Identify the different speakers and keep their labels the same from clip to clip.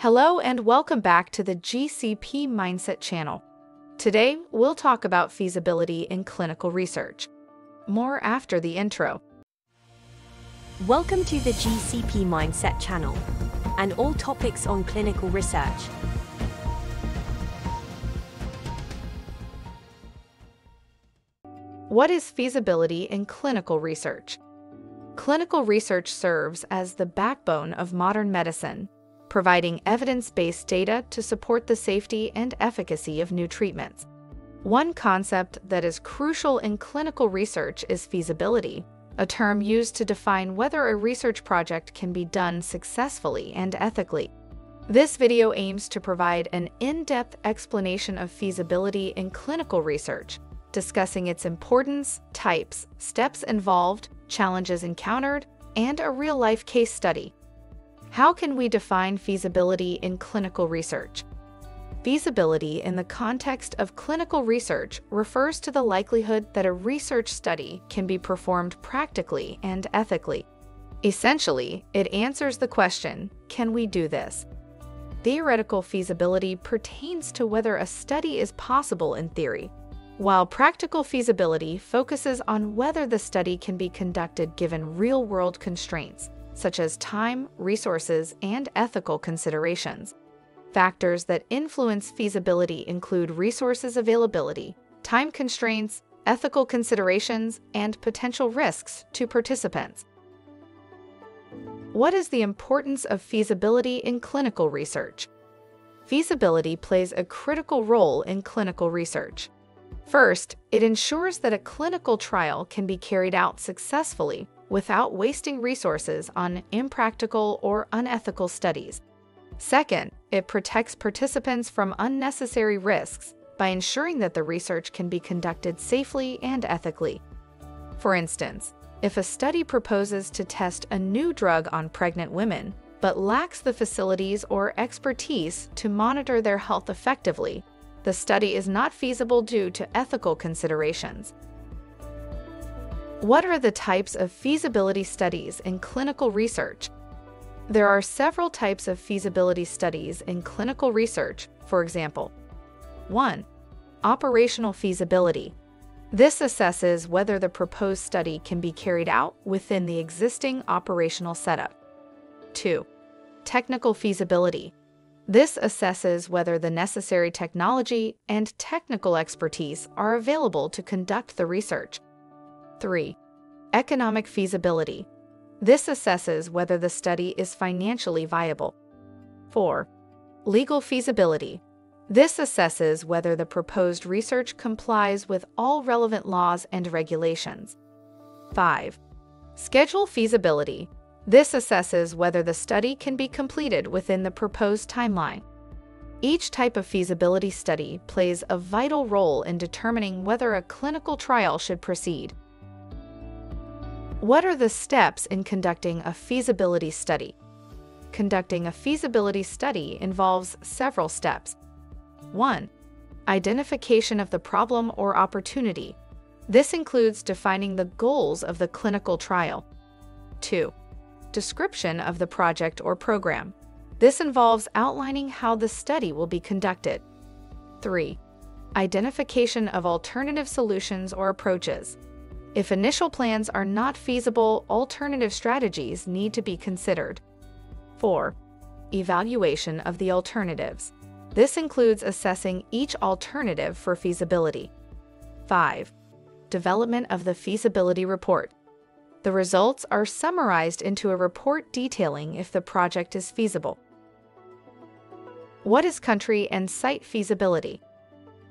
Speaker 1: Hello and welcome back to the GCP Mindset channel. Today, we'll talk about feasibility in clinical research. More after the intro.
Speaker 2: Welcome to the GCP Mindset channel and all topics on clinical research.
Speaker 1: What is feasibility in clinical research? Clinical research serves as the backbone of modern medicine, providing evidence-based data to support the safety and efficacy of new treatments. One concept that is crucial in clinical research is feasibility, a term used to define whether a research project can be done successfully and ethically. This video aims to provide an in-depth explanation of feasibility in clinical research, discussing its importance, types, steps involved, challenges encountered, and a real-life case study. How can we define feasibility in clinical research? Feasibility in the context of clinical research refers to the likelihood that a research study can be performed practically and ethically. Essentially, it answers the question, can we do this? Theoretical feasibility pertains to whether a study is possible in theory, while practical feasibility focuses on whether the study can be conducted given real-world constraints, such as time, resources, and ethical considerations. Factors that influence feasibility include resources availability, time constraints, ethical considerations, and potential risks to participants. What is the importance of feasibility in clinical research? Feasibility plays a critical role in clinical research. First, it ensures that a clinical trial can be carried out successfully without wasting resources on impractical or unethical studies. Second, it protects participants from unnecessary risks by ensuring that the research can be conducted safely and ethically. For instance, if a study proposes to test a new drug on pregnant women, but lacks the facilities or expertise to monitor their health effectively, the study is not feasible due to ethical considerations. What are the types of feasibility studies in clinical research? There are several types of feasibility studies in clinical research, for example. 1. Operational feasibility. This assesses whether the proposed study can be carried out within the existing operational setup. 2. Technical feasibility. This assesses whether the necessary technology and technical expertise are available to conduct the research. 3. Economic feasibility. This assesses whether the study is financially viable. 4. Legal feasibility. This assesses whether the proposed research complies with all relevant laws and regulations. 5. Schedule feasibility. This assesses whether the study can be completed within the proposed timeline. Each type of feasibility study plays a vital role in determining whether a clinical trial should proceed. What are the steps in conducting a feasibility study? Conducting a feasibility study involves several steps. 1. Identification of the problem or opportunity. This includes defining the goals of the clinical trial. 2 description of the project or program. This involves outlining how the study will be conducted. 3. Identification of alternative solutions or approaches. If initial plans are not feasible, alternative strategies need to be considered. 4. Evaluation of the alternatives. This includes assessing each alternative for feasibility. 5. Development of the feasibility report. The results are summarized into a report detailing if the project is feasible. What is country and site feasibility?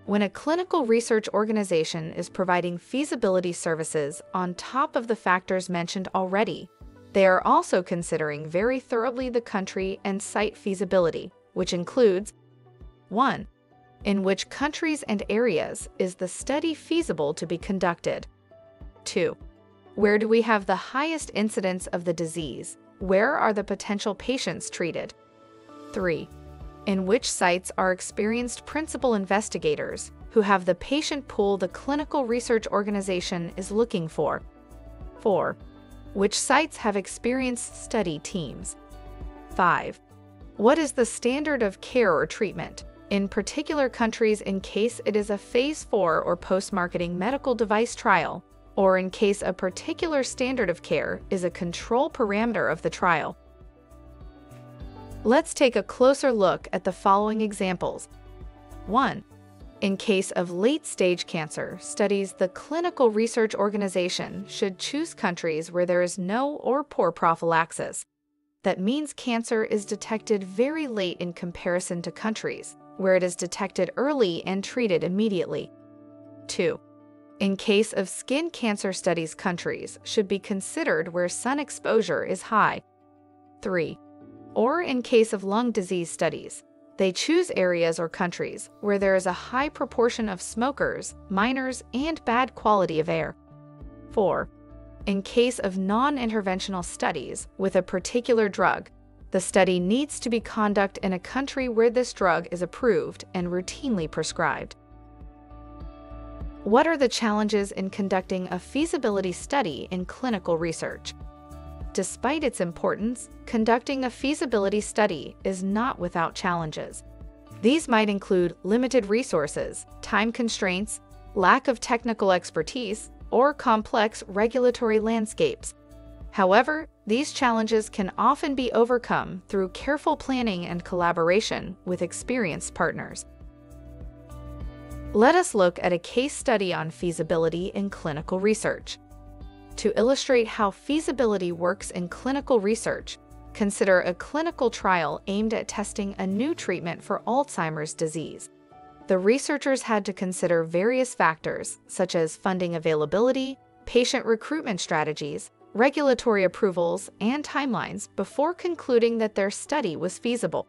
Speaker 1: When a clinical research organization is providing feasibility services on top of the factors mentioned already, they are also considering very thoroughly the country and site feasibility, which includes 1. In which countries and areas is the study feasible to be conducted? 2. Where do we have the highest incidence of the disease? Where are the potential patients treated? 3. In which sites are experienced principal investigators who have the patient pool the clinical research organization is looking for? 4. Which sites have experienced study teams? 5. What is the standard of care or treatment? In particular countries, in case it is a phase 4 or post marketing medical device trial, or in case a particular standard of care is a control parameter of the trial. Let's take a closer look at the following examples. 1. In case of late-stage cancer, studies the Clinical Research Organization should choose countries where there is no or poor prophylaxis. That means cancer is detected very late in comparison to countries where it is detected early and treated immediately. 2. In case of skin cancer studies, countries should be considered where sun exposure is high. 3. Or in case of lung disease studies, they choose areas or countries where there is a high proportion of smokers, miners, and bad quality of air. 4. In case of non-interventional studies with a particular drug, the study needs to be conducted in a country where this drug is approved and routinely prescribed. What are the challenges in conducting a feasibility study in clinical research? Despite its importance, conducting a feasibility study is not without challenges. These might include limited resources, time constraints, lack of technical expertise, or complex regulatory landscapes. However, these challenges can often be overcome through careful planning and collaboration with experienced partners. Let us look at a case study on feasibility in clinical research. To illustrate how feasibility works in clinical research, consider a clinical trial aimed at testing a new treatment for Alzheimer's disease. The researchers had to consider various factors, such as funding availability, patient recruitment strategies, regulatory approvals, and timelines before concluding that their study was feasible.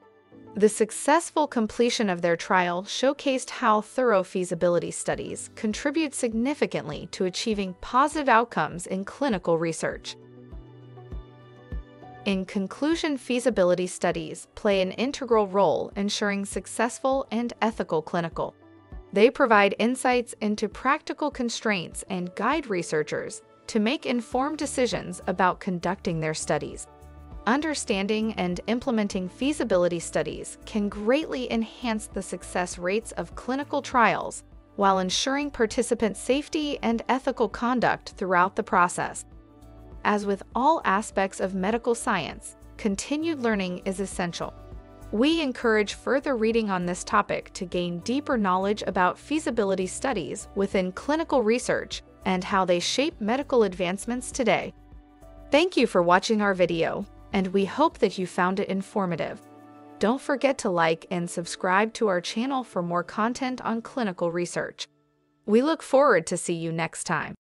Speaker 1: The successful completion of their trial showcased how thorough feasibility studies contribute significantly to achieving positive outcomes in clinical research. In conclusion, feasibility studies play an integral role ensuring successful and ethical clinical. They provide insights into practical constraints and guide researchers to make informed decisions about conducting their studies. Understanding and implementing feasibility studies can greatly enhance the success rates of clinical trials while ensuring participant safety and ethical conduct throughout the process. As with all aspects of medical science, continued learning is essential. We encourage further reading on this topic to gain deeper knowledge about feasibility studies within clinical research and how they shape medical advancements today. Thank you for watching our video and we hope that you found it informative. Don't forget to like and subscribe to our channel for more content on clinical research. We look forward to see you next time.